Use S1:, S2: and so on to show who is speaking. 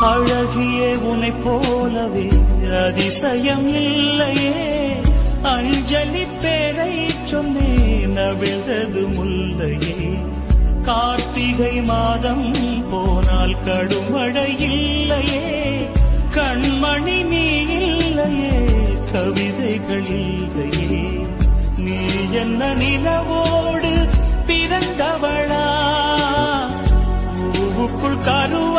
S1: அழகிய உனை போலவே. அதிசயம் இல்லையே. அஞ்சலி பேரை சொன்னேன் அவிழ்ந்தது முல்லையே. கார்த்திகை மாதம் போனால் கடுமடை இல்லையே. கண்மணி நீ இல்லையே கவிதைகள் இல்லையே. நீ என்ன நிலவோடு பிறந்தவளா? பூவுக்குள் கரு